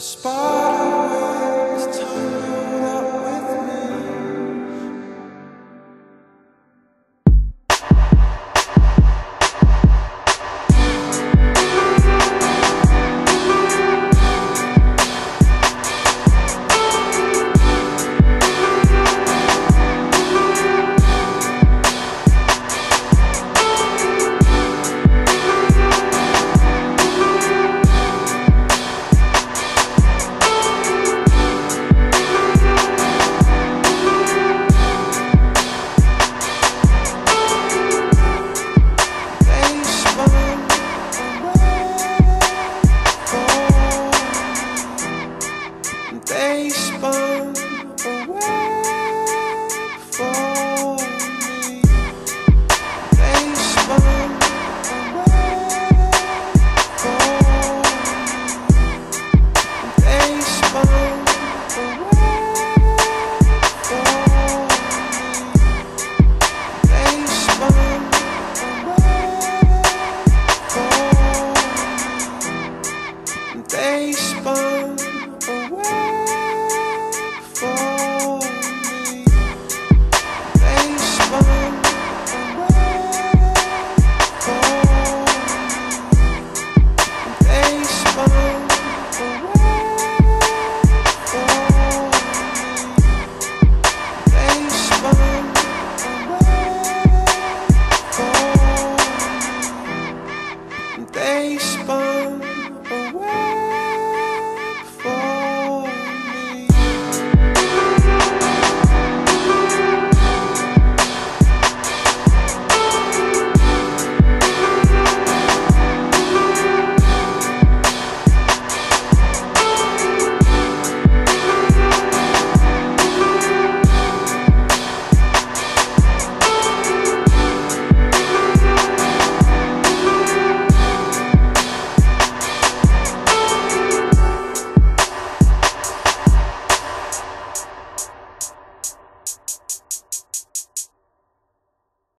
spark. they spun.